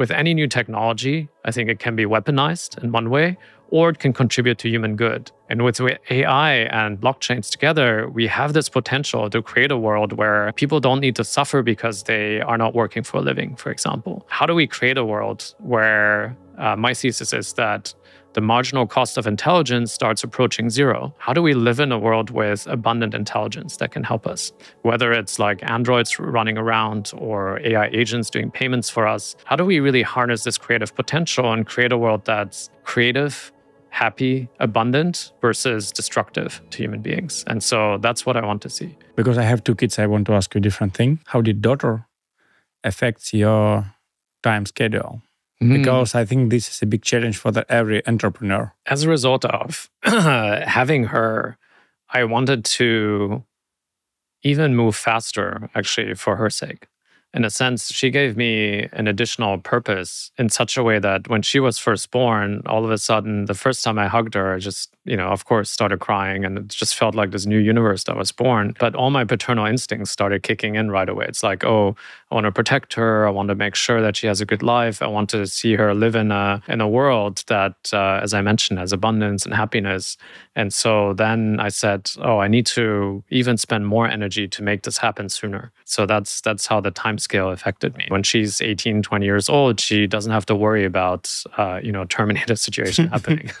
with any new technology, I think it can be weaponized in one way, or it can contribute to human good. And with AI and blockchains together, we have this potential to create a world where people don't need to suffer because they are not working for a living, for example. How do we create a world where uh, my thesis is that the marginal cost of intelligence starts approaching zero. How do we live in a world with abundant intelligence that can help us? Whether it's like androids running around or AI agents doing payments for us, how do we really harness this creative potential and create a world that's creative, happy, abundant versus destructive to human beings. And so that's what I want to see. Because I have two kids, I want to ask you a different thing. How did daughter affect your time schedule? Mm. Because I think this is a big challenge for the, every entrepreneur. As a result of having her, I wanted to even move faster, actually, for her sake in a sense, she gave me an additional purpose in such a way that when she was first born, all of a sudden, the first time I hugged her, I just, you know, of course, started crying and it just felt like this new universe that was born. But all my paternal instincts started kicking in right away. It's like, oh, I want to protect her. I want to make sure that she has a good life. I want to see her live in a in a world that, uh, as I mentioned, has abundance and happiness. And so then I said, oh, I need to even spend more energy to make this happen sooner. So that's that's how the time scale affected me. When she's 18, 20 years old, she doesn't have to worry about, uh, you know, Terminator situation happening.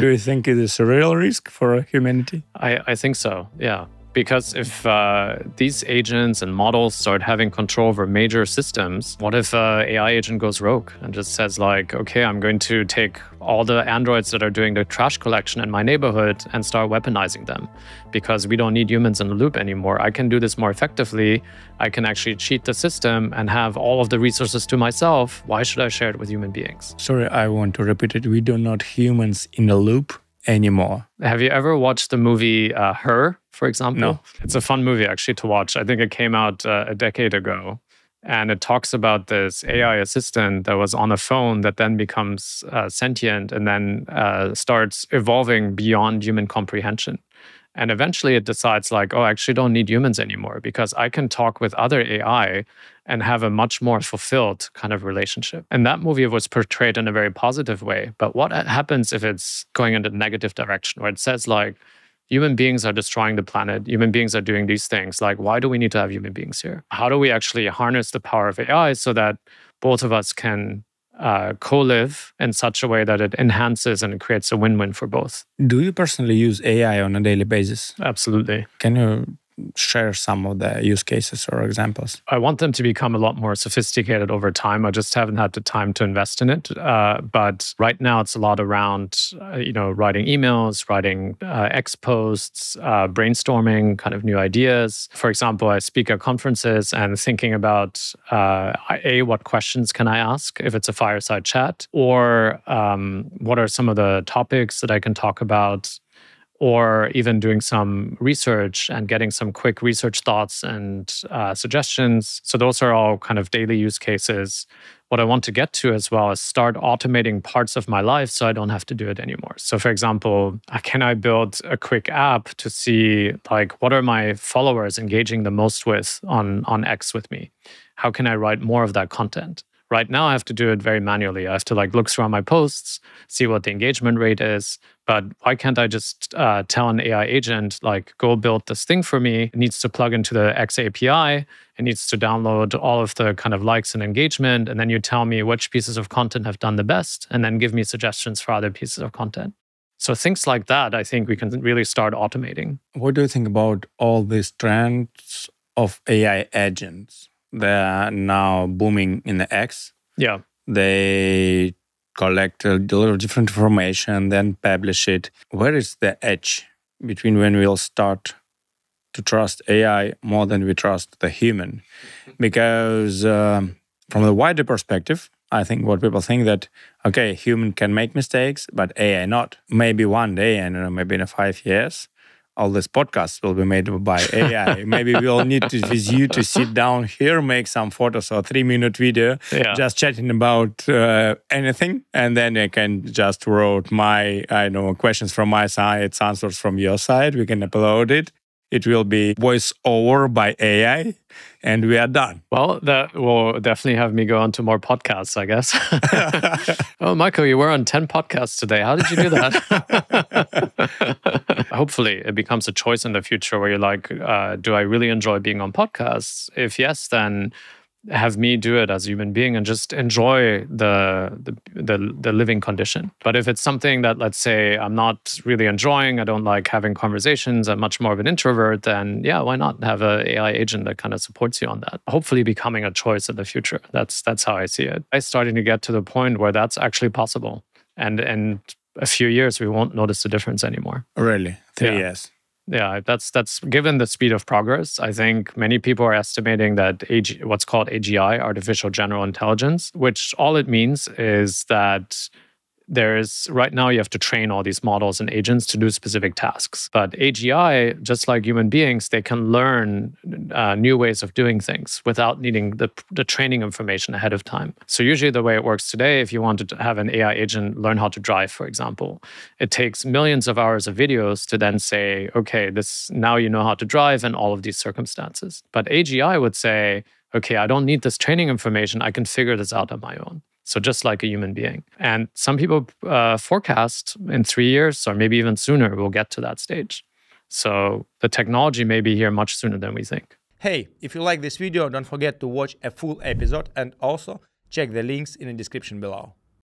You think it is a real risk for humanity? I, I think so, yeah. Because if uh, these agents and models start having control over major systems, what if an AI agent goes rogue and just says like, okay, I'm going to take all the androids that are doing the trash collection in my neighborhood and start weaponizing them because we don't need humans in the loop anymore. I can do this more effectively. I can actually cheat the system and have all of the resources to myself. Why should I share it with human beings? Sorry, I want to repeat it. We do not humans in the loop anymore. Have you ever watched the movie uh, Her, for example? No. It's a fun movie actually to watch. I think it came out uh, a decade ago. And it talks about this AI assistant that was on a phone that then becomes uh, sentient and then uh, starts evolving beyond human comprehension. And eventually it decides, like, oh, I actually don't need humans anymore because I can talk with other AI and have a much more fulfilled kind of relationship. And that movie was portrayed in a very positive way. But what happens if it's going in a negative direction where it says, like, human beings are destroying the planet, human beings are doing these things? Like, why do we need to have human beings here? How do we actually harness the power of AI so that both of us can uh, co-live in such a way that it enhances and it creates a win-win for both. Do you personally use AI on a daily basis? Absolutely. Can you share some of the use cases or examples? I want them to become a lot more sophisticated over time. I just haven't had the time to invest in it. Uh, but right now, it's a lot around, uh, you know, writing emails, writing uh, X posts, uh, brainstorming kind of new ideas. For example, I speak at conferences and thinking about uh, a what questions can I ask if it's a fireside chat, or um, what are some of the topics that I can talk about or even doing some research and getting some quick research thoughts and uh, suggestions. So, those are all kind of daily use cases. What I want to get to as well is start automating parts of my life so I don't have to do it anymore. So, for example, uh, can I build a quick app to see like what are my followers engaging the most with on, on X with me? How can I write more of that content? Right now, I have to do it very manually. I have to like look through my posts, see what the engagement rate is. But why can't I just uh, tell an AI agent, like, go build this thing for me? It needs to plug into the X API. It needs to download all of the kind of likes and engagement. And then you tell me which pieces of content have done the best, and then give me suggestions for other pieces of content. So things like that, I think we can really start automating. What do you think about all these trends of AI agents? They are now booming in the X. Yeah. They collect a lot of different information, then publish it. Where is the edge between when we'll start to trust AI more than we trust the human? Because um, from the wider perspective, I think what people think that okay, human can make mistakes, but AI not. Maybe one day, and maybe in five years, all these podcasts will be made by AI. Maybe we'll need to, with you to sit down here, make some photos or three minute video, yeah. just chatting about uh, anything, and then I can just wrote my I know questions from my side, answers from your side. We can upload it. It will be voice over by AI and we are done. Well, that will definitely have me go on to more podcasts, I guess. oh, Michael, you were on 10 podcasts today. How did you do that? Hopefully, it becomes a choice in the future where you're like, uh, do I really enjoy being on podcasts? If yes, then have me do it as a human being and just enjoy the, the, the the living condition. But if it's something that let's say I'm not really enjoying, I don't like having conversations, I'm much more of an introvert, then yeah, why not have an AI agent that kind of supports you on that? Hopefully becoming a choice in the future. That's that's how I see it. I'm starting to get to the point where that's actually possible. And and a few years we won't notice the difference anymore. Really? Three Yeah. years. Yeah, that's that's given the speed of progress. I think many people are estimating that AG, what's called AGI, artificial general intelligence, which all it means is that there's right now you have to train all these models and agents to do specific tasks. But AGI, just like human beings, they can learn uh, new ways of doing things without needing the, the training information ahead of time. So usually the way it works today, if you wanted to have an AI agent learn how to drive, for example, it takes millions of hours of videos to then say, okay, this now you know how to drive in all of these circumstances. But AGI would say, okay, I don't need this training information. I can figure this out on my own. So just like a human being. And some people uh, forecast in three years or maybe even sooner, we'll get to that stage. So the technology may be here much sooner than we think. Hey, if you like this video, don't forget to watch a full episode and also check the links in the description below.